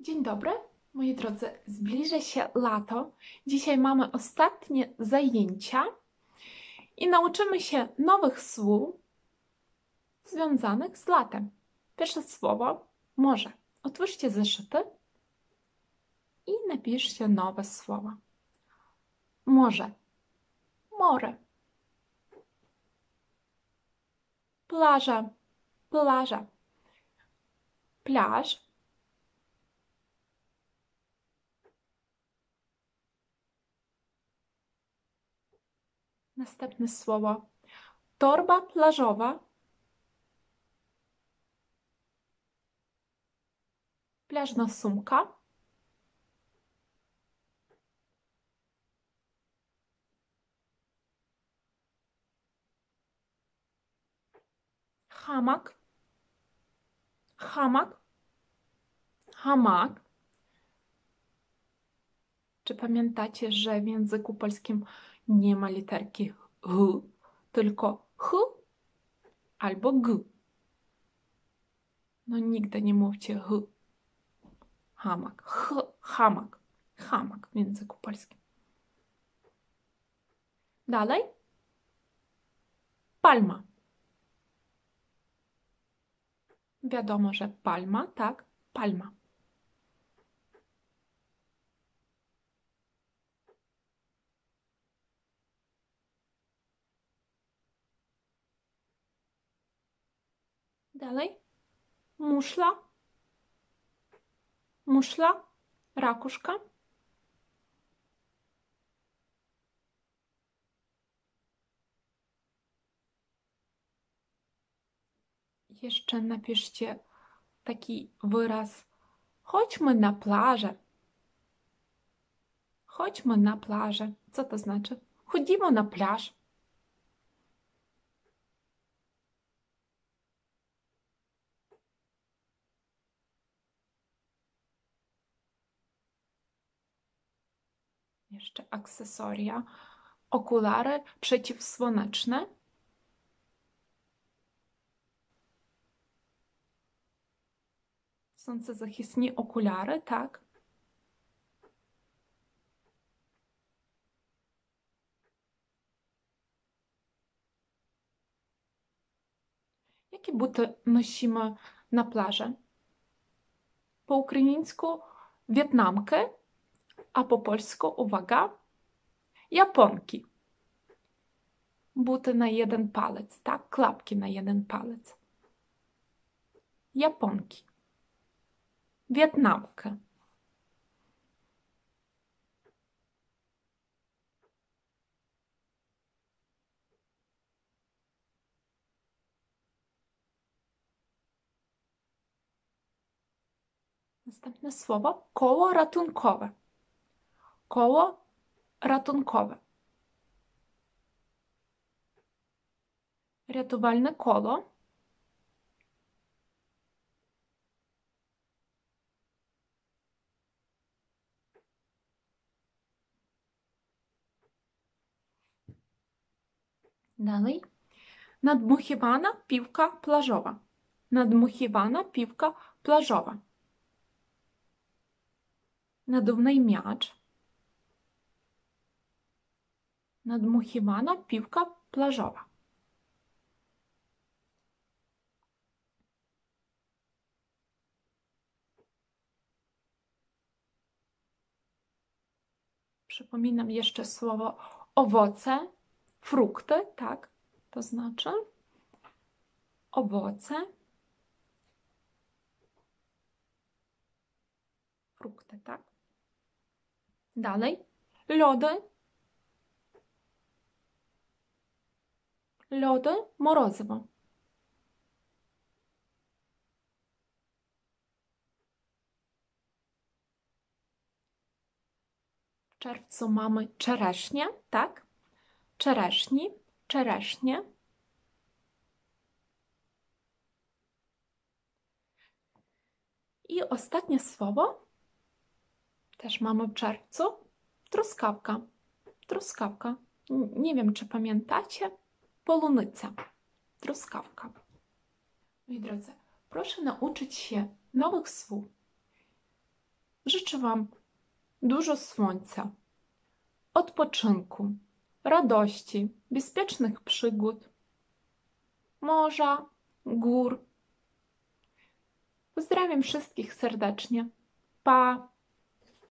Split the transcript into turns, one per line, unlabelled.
Dzień dobry, moi drodzy. Zbliża się lato. Dzisiaj mamy ostatnie zajęcia i nauczymy się nowych słów związanych z latem. Pierwsze słowo morze. Otwórzcie zeszyty i napiszcie nowe słowa. Morze. More. Plaża. Plaża. Plaż. Następne słowo. Torba plażowa. Plażna sumka. hamak, hamak, hamak. Czy pamiętacie, że w języku polskim nie ma literki H, tylko H albo G? No nigdy nie mówcie H. Hamak. H, hamak. Hamak w języku polskim. Dalej. Palma. Wiadomo, że palma, tak? Palma. Dalej. Muszla. Muszla. Rakuszka. Jeszcze napiszcie taki wyraz. Chodźmy na plażę. Chodźmy na plażę. Co to znaczy? Chodzimy na plaż. Jeszcze akcesoria. Okulary przeciwsłoneczne. Сонцезахисні окуляри, так. Які бути носимо на пляже? По-українську в'єтнамки, a po polsku, uwaga, Japonki. Buty na jeden palec, tak? Klapki na jeden palec. Japonki. Wietnamkę. Następne słowo koło ratunkowe. Коло ратункове. Рятувальне коло. Далі. Надмухівана півка плажова. Надмухівана півка плажова. Надувний м'яч. Надмухівана півка плажова. Przypominam jeszcze słowo owoce, frukty, tak, to znaczy owoce, frukty, tak. Dalej, lody, lody, morozywo. W czerwcu mamy czereśnie, tak? Czereśni, czereśnie. I ostatnie słowo też mamy w czerwcu. Truskawka. Truskawka. Nie wiem, czy pamiętacie. Polunyca. Truskawka. Moi drodzy, proszę nauczyć się nowych słów. życzę Wam dużo słońca, odpoczynku, radości, bezpiecznych przygód, morza, gór. Pozdrawiam wszystkich serdecznie. Pa!